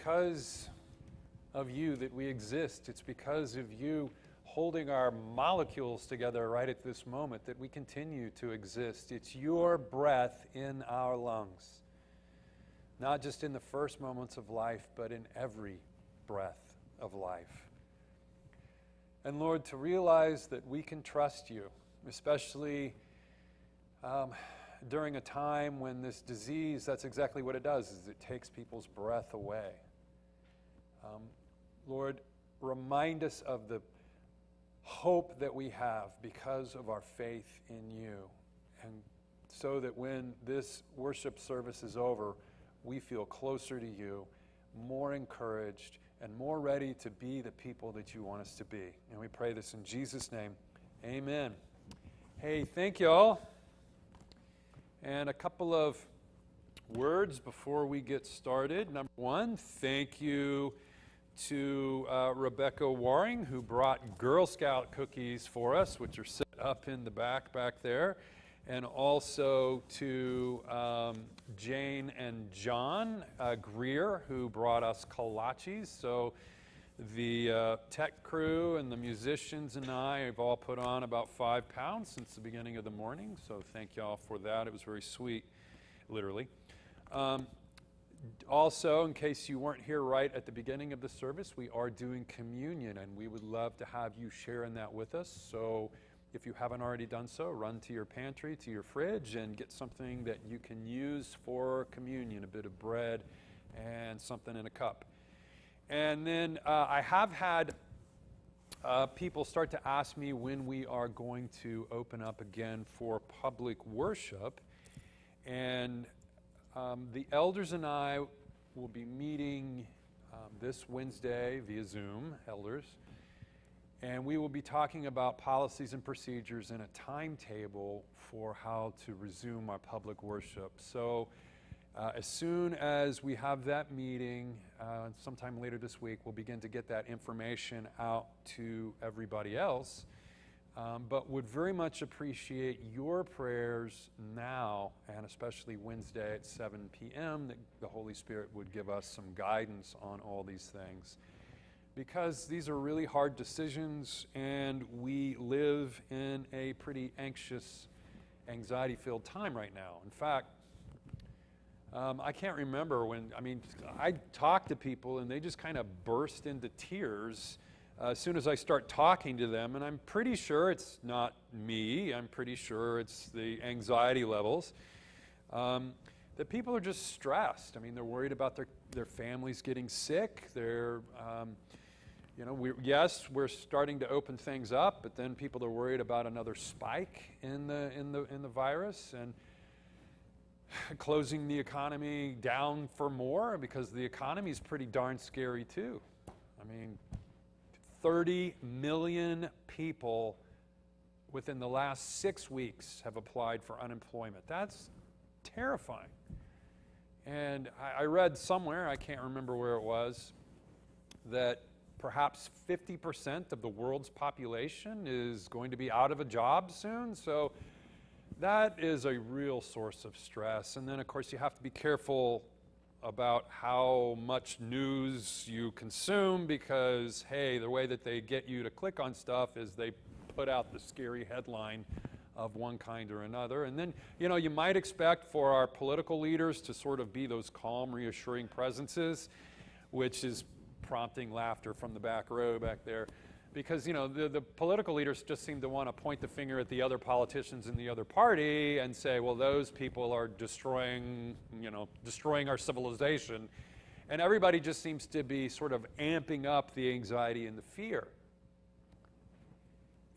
because of you that we exist. It's because of you holding our molecules together right at this moment that we continue to exist. It's your breath in our lungs, not just in the first moments of life, but in every breath of life. And Lord, to realize that we can trust you, especially um, during a time when this disease, that's exactly what it does, is it takes people's breath away. Um, Lord, remind us of the hope that we have because of our faith in you. And so that when this worship service is over, we feel closer to you, more encouraged, and more ready to be the people that you want us to be. And we pray this in Jesus' name. Amen. Hey, thank you all. And a couple of words before we get started. Number one, thank you to uh, Rebecca Waring, who brought Girl Scout cookies for us, which are set up in the back back there. And also to um, Jane and John uh, Greer, who brought us kolaches. So the uh, tech crew and the musicians and I have all put on about five pounds since the beginning of the morning. So thank y'all for that. It was very sweet, literally. Um, also, in case you weren't here right at the beginning of the service, we are doing communion, and we would love to have you share in that with us. So, if you haven't already done so, run to your pantry, to your fridge, and get something that you can use for communion a bit of bread and something in a cup. And then uh, I have had uh, people start to ask me when we are going to open up again for public worship. And um, the elders and I will be meeting um, this Wednesday via Zoom, elders, and we will be talking about policies and procedures and a timetable for how to resume our public worship. So, uh, as soon as we have that meeting, uh, sometime later this week, we'll begin to get that information out to everybody else um, but would very much appreciate your prayers now, and especially Wednesday at 7 p.m., that the Holy Spirit would give us some guidance on all these things. Because these are really hard decisions, and we live in a pretty anxious, anxiety filled time right now. In fact, um, I can't remember when, I mean, I talk to people and they just kind of burst into tears as soon as I start talking to them, and I'm pretty sure it's not me, I'm pretty sure it's the anxiety levels, um, that people are just stressed. I mean, they're worried about their, their families getting sick. They're, um, you know, we, yes, we're starting to open things up, but then people are worried about another spike in the, in the, in the virus and closing the economy down for more because the economy is pretty darn scary too. I mean, 30 million people within the last six weeks have applied for unemployment. That's terrifying. And I, I read somewhere, I can't remember where it was, that perhaps 50% of the world's population is going to be out of a job soon. So that is a real source of stress. And then, of course, you have to be careful about how much news you consume because, hey, the way that they get you to click on stuff is they put out the scary headline of one kind or another. And then, you know, you might expect for our political leaders to sort of be those calm, reassuring presences, which is prompting laughter from the back row back there because you know the, the political leaders just seem to want to point the finger at the other politicians in the other party and say well those people are destroying you know destroying our civilization. And everybody just seems to be sort of amping up the anxiety and the fear.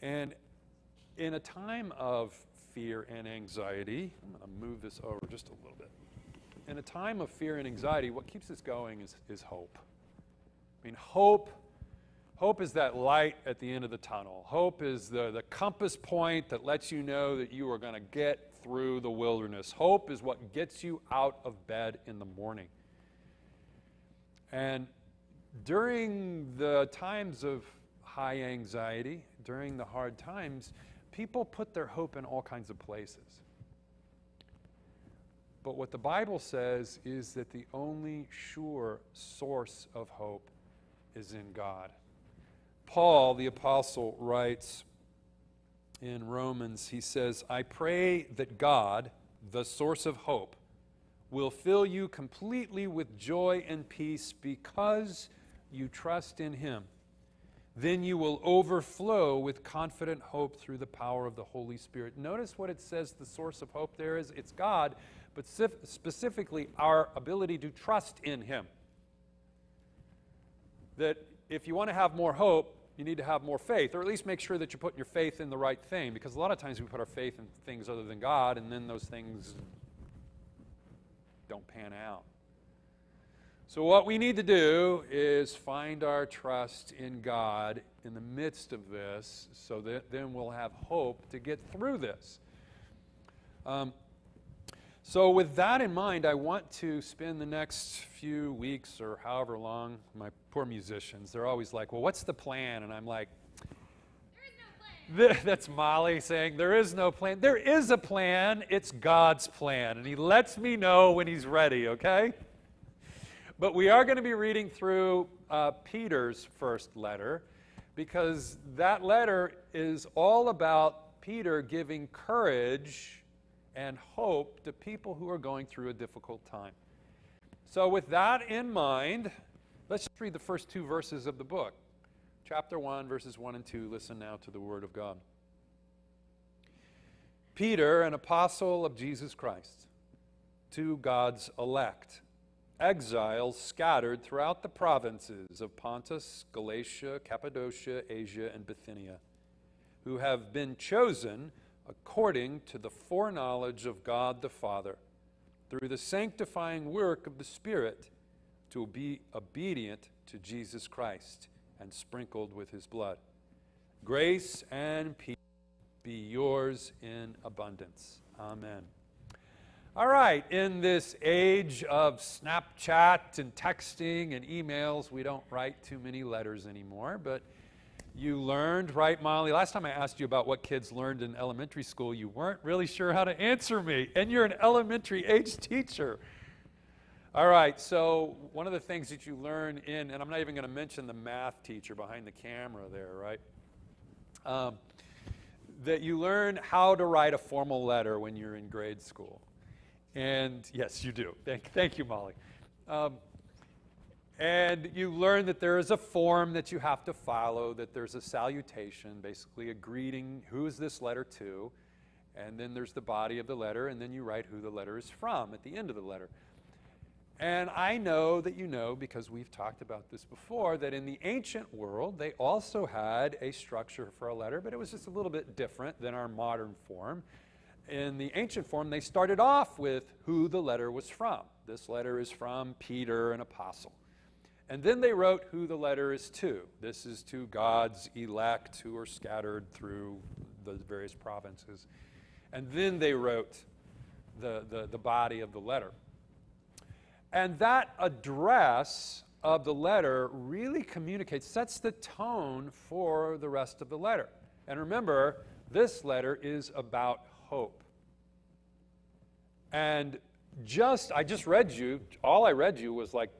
And in a time of fear and anxiety i'm going to move this over just a little bit. In a time of fear and anxiety what keeps us going is, is hope. I mean hope Hope is that light at the end of the tunnel. Hope is the, the compass point that lets you know that you are going to get through the wilderness. Hope is what gets you out of bed in the morning. And during the times of high anxiety, during the hard times, people put their hope in all kinds of places. But what the Bible says is that the only sure source of hope is in God. Paul, the apostle, writes in Romans, he says, I pray that God, the source of hope, will fill you completely with joy and peace because you trust in him. Then you will overflow with confident hope through the power of the Holy Spirit. Notice what it says the source of hope there is it's God, but specifically our ability to trust in him. That if you want to have more hope, you need to have more faith, or at least make sure that you're putting your faith in the right thing, because a lot of times we put our faith in things other than God, and then those things don't pan out. So, what we need to do is find our trust in God in the midst of this so that then we'll have hope to get through this. Um, so, with that in mind, I want to spend the next few weeks or however long, my poor musicians, they're always like, Well, what's the plan? And I'm like, no That's Molly saying, There is no plan. There is a plan. It's God's plan. And He lets me know when He's ready, okay? But we are going to be reading through uh, Peter's first letter because that letter is all about Peter giving courage and hope to people who are going through a difficult time. So, with that in mind, let's just read the first two verses of the book. Chapter 1, verses 1 and 2. Listen now to the Word of God. Peter, an apostle of Jesus Christ, to God's elect, exiles scattered throughout the provinces of Pontus, Galatia, Cappadocia, Asia, and Bithynia, who have been chosen according to the foreknowledge of God the Father, through the sanctifying work of the Spirit, to be obedient to Jesus Christ and sprinkled with his blood. Grace and peace be yours in abundance. Amen. All right, in this age of Snapchat and texting and emails, we don't write too many letters anymore, but you learned, right, Molly? Last time I asked you about what kids learned in elementary school, you weren't really sure how to answer me, and you're an elementary age teacher. All right, so one of the things that you learn in, and I'm not even going to mention the math teacher behind the camera there, right? Um, that you learn how to write a formal letter when you're in grade school. And yes, you do. Thank, thank you, Molly. Um, and you learn that there is a form that you have to follow, that there's a salutation, basically a greeting. Who is this letter to? And then there's the body of the letter, and then you write who the letter is from at the end of the letter. And I know that you know, because we've talked about this before, that in the ancient world, they also had a structure for a letter, but it was just a little bit different than our modern form. In the ancient form, they started off with who the letter was from. This letter is from Peter, an apostle. And then they wrote who the letter is to. This is to God's elect who are scattered through the various provinces. And then they wrote the, the, the body of the letter. And that address of the letter really communicates, sets the tone for the rest of the letter. And remember, this letter is about hope. And just, I just read you, all I read you was like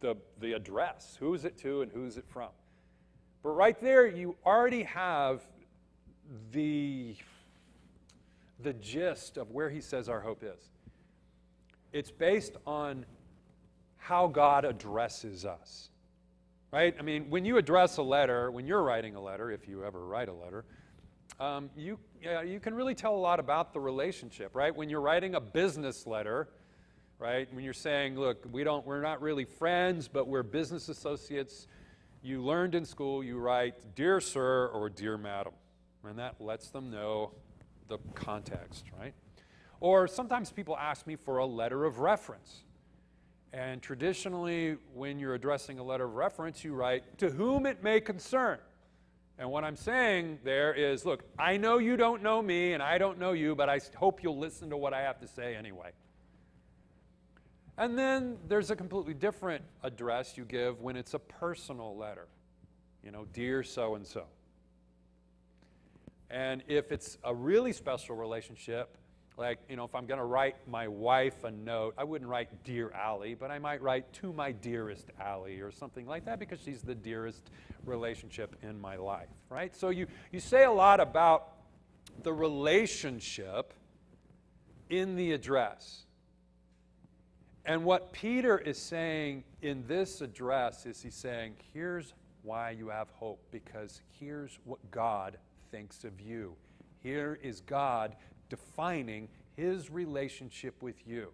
the, the address. Who is it to and who is it from? But right there, you already have the, the gist of where he says our hope is. It's based on how God addresses us. Right? I mean, when you address a letter, when you're writing a letter, if you ever write a letter, um, you, yeah, you can really tell a lot about the relationship, right? When you're writing a business letter, right? When you're saying, look, we don't, we're not really friends, but we're business associates. You learned in school, you write, Dear Sir or Dear Madam. And that lets them know the context, right? Or sometimes people ask me for a letter of reference. And traditionally, when you're addressing a letter of reference, you write, To whom it may concern. And what I'm saying there is, look, I know you don't know me and I don't know you, but I hope you'll listen to what I have to say anyway. And then there's a completely different address you give when it's a personal letter. You know, dear so and so. And if it's a really special relationship, Like, you know, if I'm going to write my wife a note, I wouldn't write Dear Allie, but I might write To My Dearest Allie or something like that because she's the dearest relationship in my life, right? So you, you say a lot about the relationship in the address. And what Peter is saying in this address is he's saying, here's why you have hope, because here's what God thinks of you. Here is God defining his relationship with you.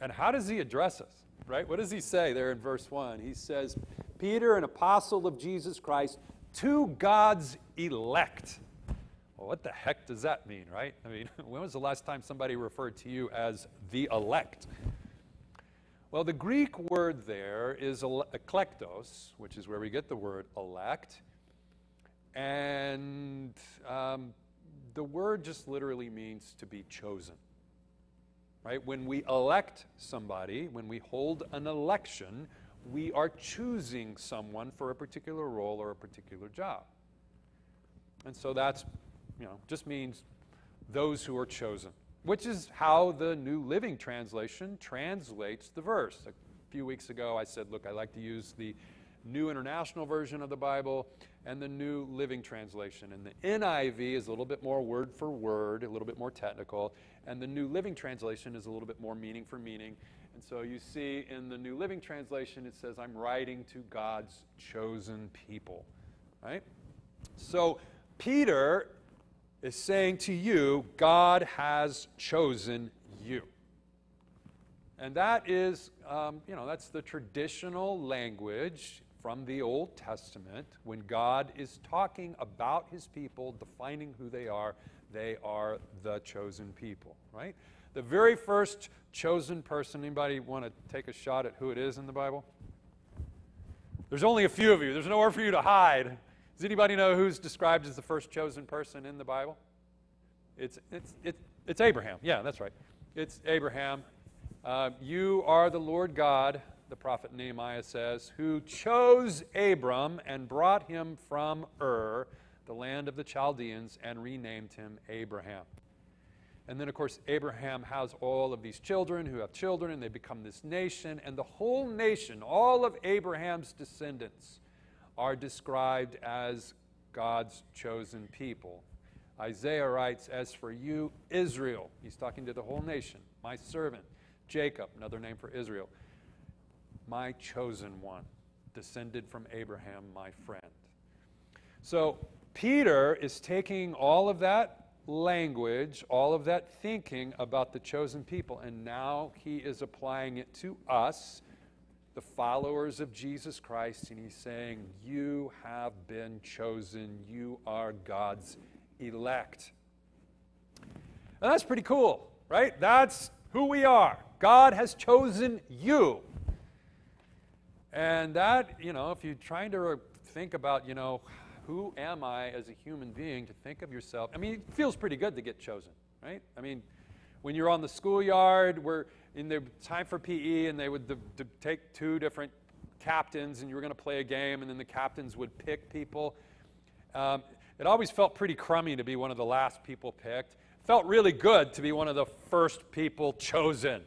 And how does he address us? Right? What does he say there in verse 1? He says, Peter, an apostle of Jesus Christ, to God's elect. Well, what the heck does that mean, right? I mean, when was the last time somebody referred to you as the elect? Well, the Greek word there is eklektos, which is where we get the word elect. And um, the word just literally means to be chosen. Right? When we elect somebody, when we hold an election, we are choosing someone for a particular role or a particular job. And so that's, you know, just means those who are chosen, which is how the New Living Translation translates the verse. A few weeks ago, I said, look, I like to use the New International Version of the Bible and the New Living Translation. And the NIV is a little bit more word for word, a little bit more technical, and the New Living Translation is a little bit more meaning for meaning. And so you see in the New Living Translation, it says, I'm writing to God's chosen people. Right? So Peter is saying to you, God has chosen you. And that is, um, you know, that's the traditional language from the Old Testament when God is talking about his people, defining who they are. They are the chosen people, right? The very first chosen person, anybody want to take a shot at who it is in the Bible? There's only a few of you. There's nowhere for you to hide. Does anybody know who's described as the first chosen person in the Bible? It's, it's, it's, it's Abraham. Yeah, that's right. It's Abraham. Uh, you are the Lord God the prophet Nehemiah says, who chose Abram and brought him from Ur, the land of the Chaldeans, and renamed him Abraham. And then, of course, Abraham has all of these children who have children, and they become this nation. And the whole nation, all of Abraham's descendants, are described as God's chosen people. Isaiah writes, As for you, Israel, he's talking to the whole nation, my servant, Jacob, another name for Israel my chosen one, descended from Abraham, my friend. So Peter is taking all of that language, all of that thinking about the chosen people, and now he is applying it to us, the followers of Jesus Christ, and he's saying, You have been chosen. You are God's elect. And that's pretty cool, right? That's who we are. God has chosen you. And that, you know, if you're trying to think about, you know, who am I as a human being to think of yourself, I mean, it feels pretty good to get chosen, right? I mean, when you're on the schoolyard, we're in the time for PE, and they would take two different captains, and you were going to play a game, and then the captains would pick people. Um, it always felt pretty crummy to be one of the last people picked. Felt really good to be one of the first people chosen.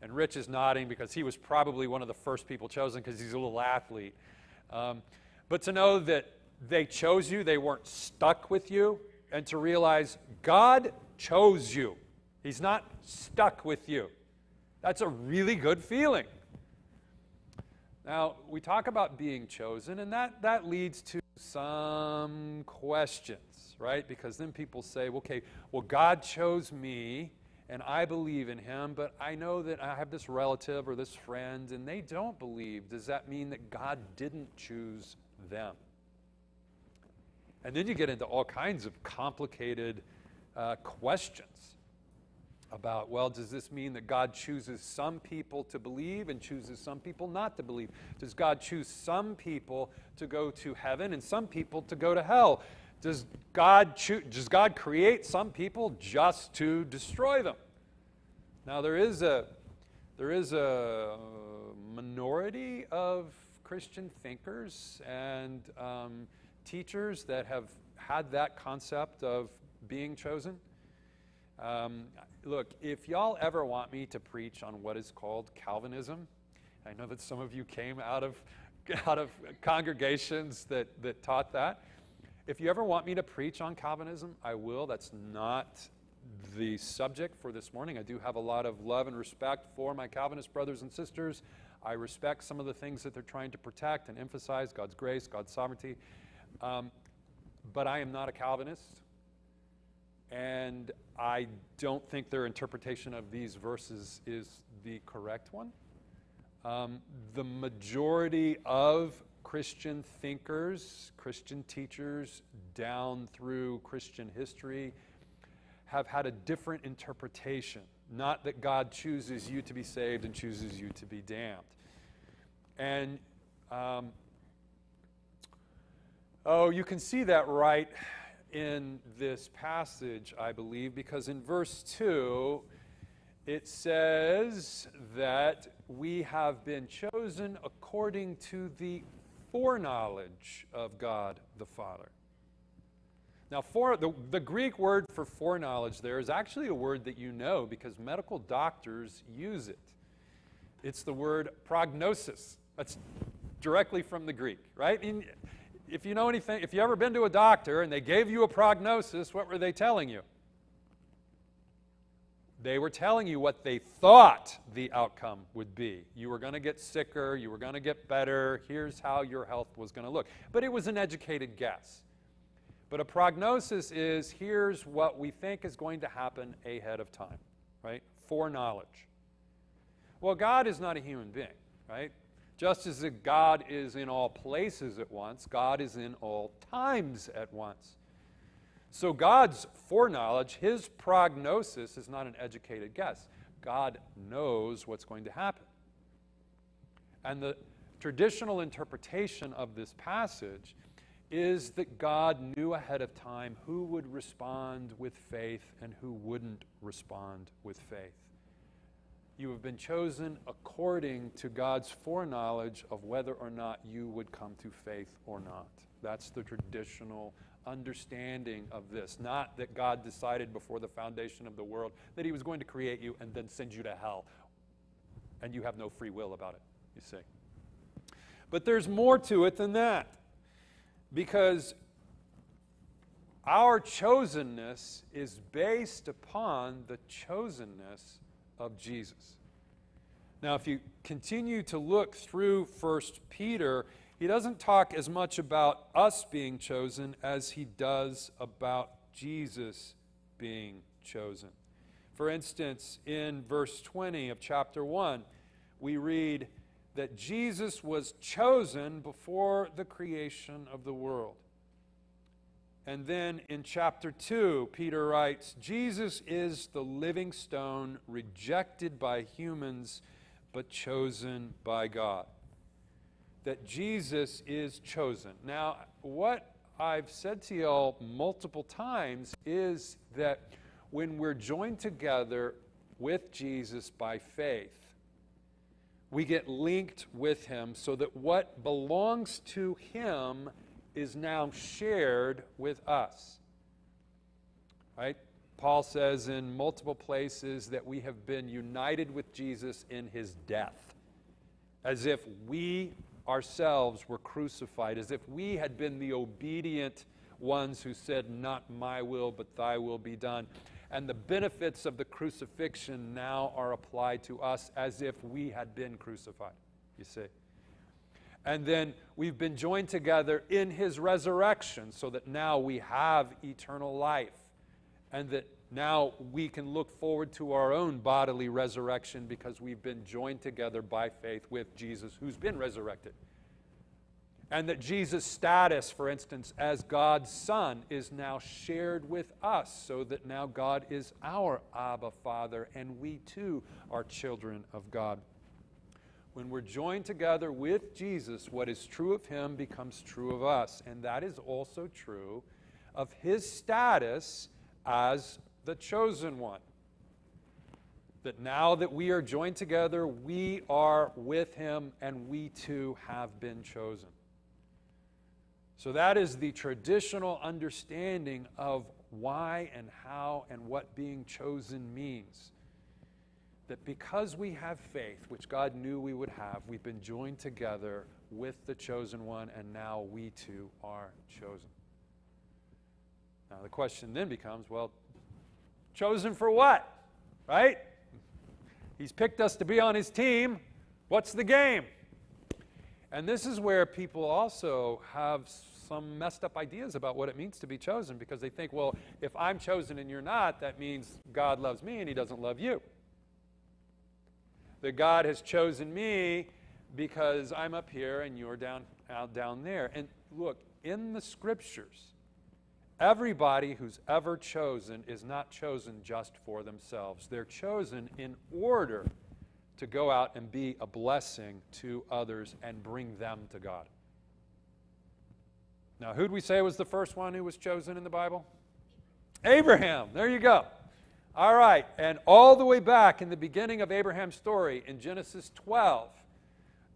And Rich is nodding because he was probably one of the first people chosen because he's a little athlete. Um, but to know that they chose you, they weren't stuck with you, and to realize God chose you. He's not stuck with you. That's a really good feeling. Now, we talk about being chosen, and that, that leads to some questions, right? Because then people say, okay, well, God chose me, and I believe in him, but I know that I have this relative or this friend and they don't believe. Does that mean that God didn't choose them? And then you get into all kinds of complicated uh, questions about, well, does this mean that God chooses some people to believe and chooses some people not to believe? Does God choose some people to go to heaven and some people to go to hell? Does God, does God create some people just to destroy them? Now, there is a, there is a minority of Christian thinkers and um, teachers that have had that concept of being chosen. Um, look, if y'all ever want me to preach on what is called Calvinism, I know that some of you came out of, out of congregations that, that taught that. If you ever want me to preach on Calvinism, I will. That's not the subject for this morning. I do have a lot of love and respect for my Calvinist brothers and sisters. I respect some of the things that they're trying to protect and emphasize God's grace, God's sovereignty. Um, but I am not a Calvinist. And I don't think their interpretation of these verses is the correct one. Um, the majority of Christian thinkers, Christian teachers, down through Christian history, have had a different interpretation. Not that God chooses you to be saved and chooses you to be damned. And, um, oh, you can see that right in this passage, I believe, because in verse 2, it says that we have been chosen according to the foreknowledge of God the Father. Now, for, the, the Greek word for foreknowledge there is actually a word that you know because medical doctors use it. It's the word prognosis. That's directly from the Greek, right? If you know anything, if you ever been to a doctor and they gave you a prognosis, what were they telling you? They were telling you what they thought the outcome would be. You were going to get sicker, you were going to get better, here's how your health was going to look. But it was an educated guess. But a prognosis is here's what we think is going to happen ahead of time, right? Foreknowledge. Well, God is not a human being, right? Just as God is in all places at once, God is in all times at once. So God's foreknowledge, his prognosis, is not an educated guess. God knows what's going to happen. And the traditional interpretation of this passage is that God knew ahead of time who would respond with faith and who wouldn't respond with faith. You have been chosen according to God's foreknowledge of whether or not you would come to faith or not. That's the traditional understanding of this. Not that God decided before the foundation of the world that He was going to create you and then send you to hell, and you have no free will about it, you see. But there's more to it than that. Because our chosenness is based upon the chosenness of Jesus. Now, if you continue to look through 1 Peter, he doesn't talk as much about us being chosen as he does about Jesus being chosen. For instance, in verse 20 of chapter 1, we read that Jesus was chosen before the creation of the world. And then in chapter 2, Peter writes Jesus is the living stone rejected by humans, but chosen by God. That Jesus is chosen. Now, what I've said to y'all multiple times is that when we're joined together with Jesus by faith, we get linked with Him so that what belongs to Him is now shared with us. Right? Paul says in multiple places that we have been united with Jesus in his death, as if we ourselves were crucified, as if we had been the obedient ones who said, Not my will, but thy will be done. And the benefits of the crucifixion now are applied to us as if we had been crucified, you see. And then we've been joined together in his resurrection so that now we have eternal life. And that now we can look forward to our own bodily resurrection because we've been joined together by faith with Jesus who's been resurrected. And that Jesus' status, for instance, as God's Son, is now shared with us, so that now God is our Abba Father, and we too are children of God. When we're joined together with Jesus, what is true of him becomes true of us. And that is also true of his status as the chosen one. That now that we are joined together, we are with him and we too have been chosen. So that is the traditional understanding of why and how and what being chosen means. That because we have faith, which God knew we would have, we've been joined together with the chosen one, and now we too are chosen. Now, the question then becomes well, chosen for what? Right? He's picked us to be on his team. What's the game? And this is where people also have some messed up ideas about what it means to be chosen because they think, well, if I'm chosen and you're not, that means God loves me and he doesn't love you. That God has chosen me because I'm up here and you're down out down there. And look, in the scriptures, everybody who's ever chosen is not chosen just for themselves. They're chosen in order to go out and be a blessing to others and bring them to God. Now, who'd we say was the first one who was chosen in the Bible? Abraham. There you go. All right. And all the way back in the beginning of Abraham's story in Genesis 12,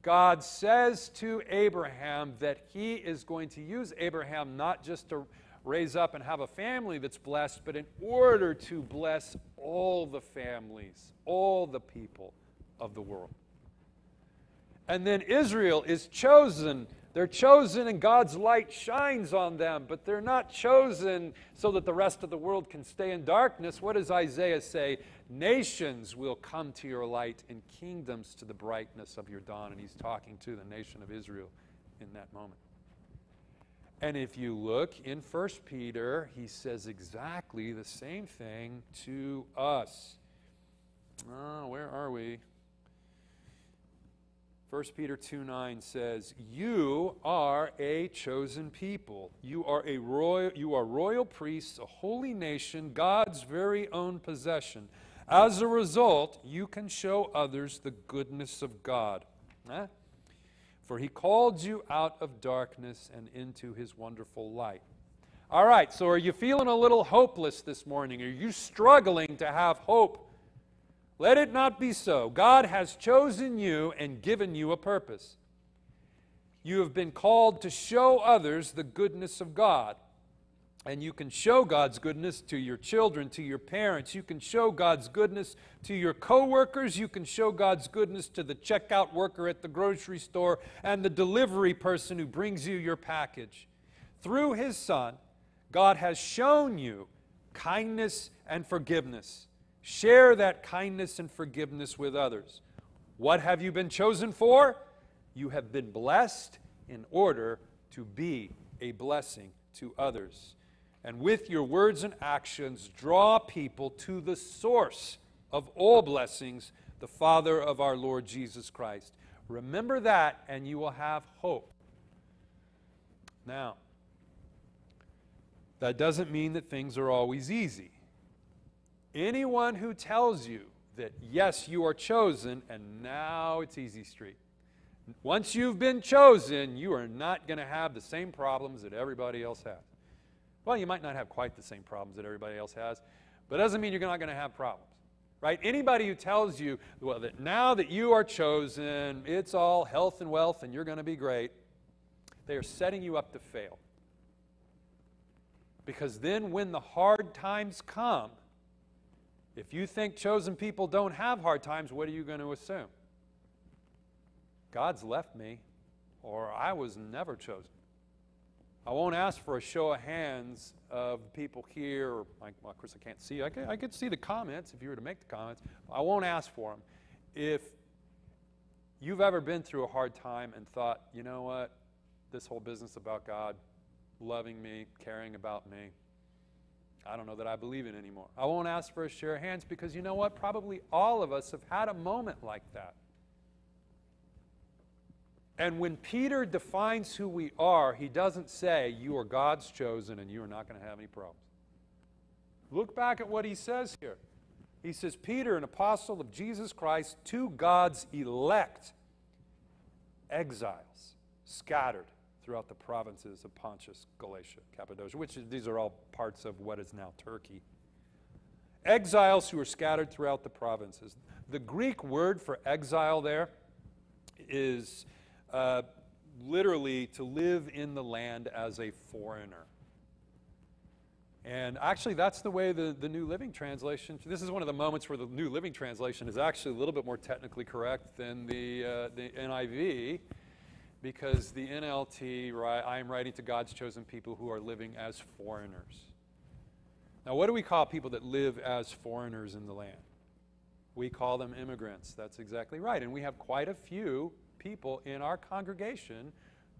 God says to Abraham that he is going to use Abraham not just to raise up and have a family that's blessed, but in order to bless all the families, all the people of the world. And then Israel is chosen. They're chosen and God's light shines on them, but they're not chosen so that the rest of the world can stay in darkness. What does Isaiah say? Nations will come to your light and kingdoms to the brightness of your dawn. And he's talking to the nation of Israel in that moment. And if you look in 1 Peter, he says exactly the same thing to us. Oh, where are we? 1 Peter 2 9 says, You are a chosen people. You are a royal, you are royal priests, a holy nation, God's very own possession. As a result, you can show others the goodness of God. For he called you out of darkness and into his wonderful light. All right, so are you feeling a little hopeless this morning? Are you struggling to have hope? Let it not be so. God has chosen you and given you a purpose. You have been called to show others the goodness of God. And you can show God's goodness to your children, to your parents. You can show God's goodness to your coworkers. You can show God's goodness to the checkout worker at the grocery store and the delivery person who brings you your package. Through His Son, God has shown you kindness and forgiveness. Share that kindness and forgiveness with others. What have you been chosen for? You have been blessed in order to be a blessing to others and with your words and actions, draw people to the source of all blessings, the Father of our Lord Jesus Christ. Remember that, and you will have hope. Now, that doesn't mean that things are always easy. Anyone who tells you that, yes, you are chosen, and now it's easy street. Once you've been chosen, you are not going to have the same problems that everybody else has. Well, you might not have quite the same problems that everybody else has, but it doesn't mean you're not going to have problems. Right? Anybody who tells you, well, that now that you are chosen, it's all health and wealth and you're going to be great, they are setting you up to fail. Because then when the hard times come, if you think chosen people don't have hard times, what are you going to assume? God's left me, or I was never chosen. I won't ask for a show of hands of people here, or, well, of course, I can't see. I could, I could see the comments if you were to make the comments. I won't ask for them. If you've ever been through a hard time and thought, you know what, this whole business about God loving me, caring about me, I don't know that I believe it anymore. I won't ask for a show of hands because you know what? Probably all of us have had a moment like that. And when Peter defines who we are, he doesn't say, You are God's chosen and you are not going to have any problems. Look back at what he says here. He says, Peter, an apostle of Jesus Christ, to God's elect exiles scattered throughout the provinces of Pontus, Galatia, Cappadocia, which is, these are all parts of what is now Turkey. Exiles who are scattered throughout the provinces. The Greek word for exile there is uh, literally to live in the land as a foreigner. And actually, that's the way the, the New Living Translation, this is one of the moments where the New Living Translation is actually a little bit more technically correct than the, uh, the NIV, because the NLT, right, I am writing to God's chosen people who are living as foreigners. Now, what do we call people that live as foreigners in the land? We call them immigrants. That's exactly right. And we have quite a few people in our congregation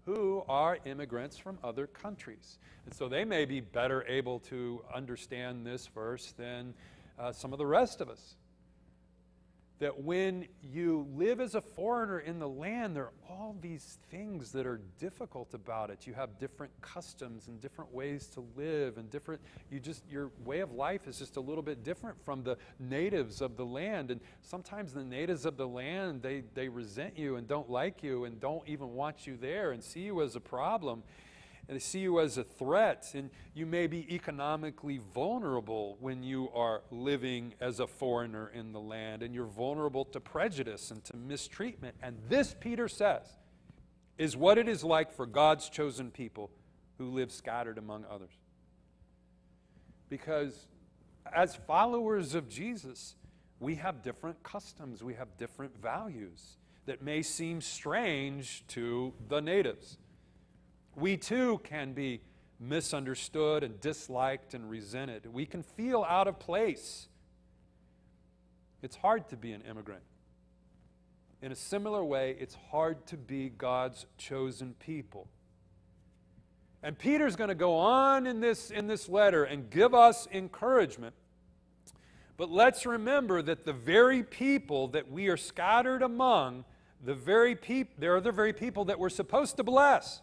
who are immigrants from other countries. And so they may be better able to understand this verse than uh, some of the rest of us. That when you live as a foreigner in the land, there are all these things that are difficult about it. You have different customs and different ways to live, and different, you just, your way of life is just a little bit different from the natives of the land. And sometimes the natives of the land, they, they resent you and don't like you and don't even want you there and see you as a problem and they see you as a threat, and you may be economically vulnerable when you are living as a foreigner in the land, and you're vulnerable to prejudice and to mistreatment. And this, Peter says, is what it is like for God's chosen people who live scattered among others. Because as followers of Jesus, we have different customs, we have different values that may seem strange to the natives. We too can be misunderstood and disliked and resented. We can feel out of place. It's hard to be an immigrant. In a similar way, it's hard to be God's chosen people. And Peter's going to go on in this, in this letter and give us encouragement. But let's remember that the very people that we are scattered among, the very peop- they're the very people that we're supposed to bless.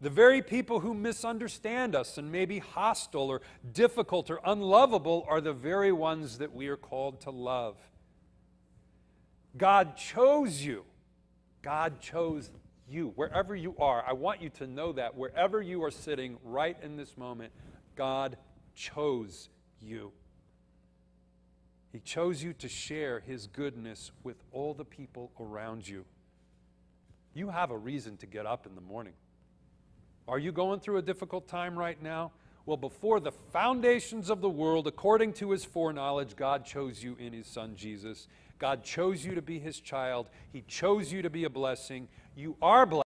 The very people who misunderstand us and may be hostile or difficult or unlovable are the very ones that we are called to love. God chose you. God chose you. Wherever you are, I want you to know that. Wherever you are sitting right in this moment, God chose you. He chose you to share His goodness with all the people around you. You have a reason to get up in the morning. Are you going through a difficult time right now? Well, before the foundations of the world, according to his foreknowledge, God chose you in his son Jesus. God chose you to be his child. He chose you to be a blessing. You are blessed.